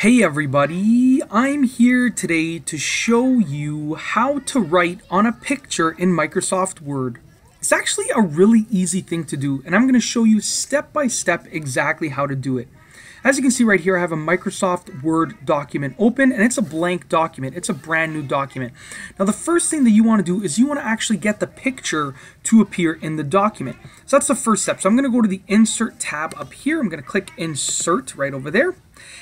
Hey everybody, I'm here today to show you how to write on a picture in Microsoft Word. It's actually a really easy thing to do and I'm going to show you step by step exactly how to do it. As you can see right here, I have a Microsoft Word document open and it's a blank document. It's a brand new document. Now the first thing that you want to do is you want to actually get the picture to appear in the document. So that's the first step. So I'm going to go to the Insert tab up here. I'm going to click Insert right over there.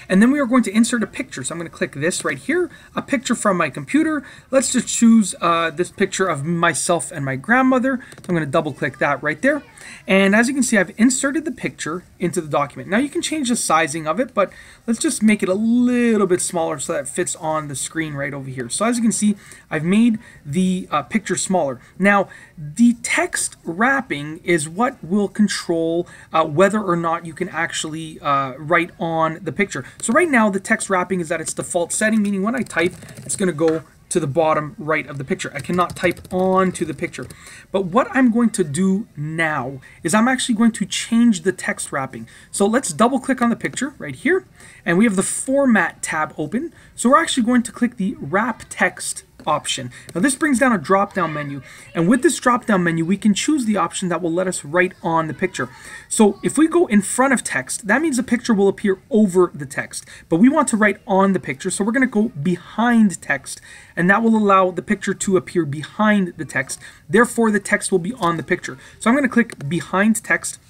And then we are going to insert a picture. So I'm going to click this right here, a picture from my computer. Let's just choose uh, this picture of myself and my grandmother. So I'm going to double click that right there. And as you can see, I've inserted the picture into the document. Now you can change the sizing of it, but let's just make it a little bit smaller so that it fits on the screen right over here. So as you can see, I've made the uh, picture smaller. Now, the text wrapping is what will control uh, whether or not you can actually uh, write on the picture. So right now, the text wrapping is at its default setting, meaning when I type, it's going to go to the bottom right of the picture. I cannot type onto the picture. But what I'm going to do now is I'm actually going to change the text wrapping. So let's double click on the picture right here. And we have the format tab open. So we're actually going to click the wrap text option. Now this brings down a drop down menu and with this drop down menu we can choose the option that will let us write on the picture. So if we go in front of text that means the picture will appear over the text but we want to write on the picture so we're going to go behind text and that will allow the picture to appear behind the text therefore the text will be on the picture. So I'm going to click behind text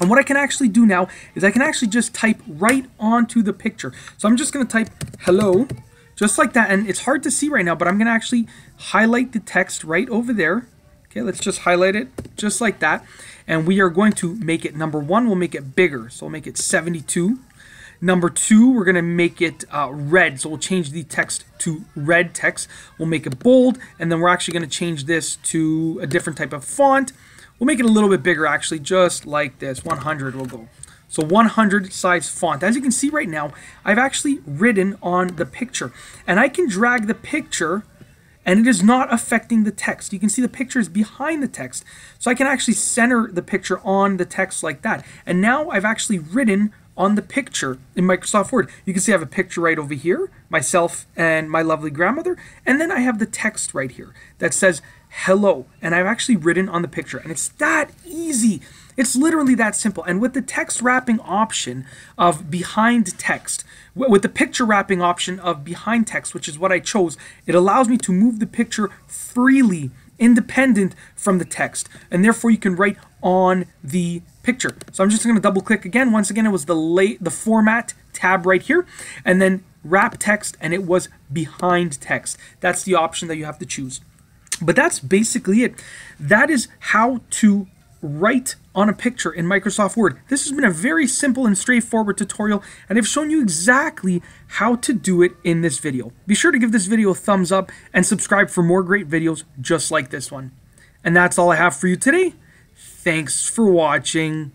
and what I can actually do now is I can actually just type right onto the picture. So I'm just going to type hello just like that. And it's hard to see right now, but I'm going to actually highlight the text right over there. Okay, let's just highlight it just like that. And we are going to make it, number one, we'll make it bigger. So we'll make it 72. Number two, we're going to make it uh, red. So we'll change the text to red text. We'll make it bold. And then we're actually going to change this to a different type of font. We'll make it a little bit bigger, actually, just like this. 100 will go. So 100 size font. As you can see right now, I've actually written on the picture. And I can drag the picture and it is not affecting the text. You can see the picture is behind the text. So I can actually center the picture on the text like that. And now I've actually written on the picture in Microsoft Word. You can see I have a picture right over here, myself and my lovely grandmother. And then I have the text right here that says hello. And I've actually written on the picture. And it's that easy. It's literally that simple. And with the text wrapping option of behind text, with the picture wrapping option of behind text, which is what I chose, it allows me to move the picture freely, independent from the text. And therefore you can write on the picture. So I'm just going to double click again. Once again, it was the late, the format tab right here, and then wrap text, and it was behind text. That's the option that you have to choose. But that's basically it. That is how to write on a picture in Microsoft Word. This has been a very simple and straightforward tutorial and I've shown you exactly how to do it in this video. Be sure to give this video a thumbs up and subscribe for more great videos just like this one. And that's all I have for you today. Thanks for watching.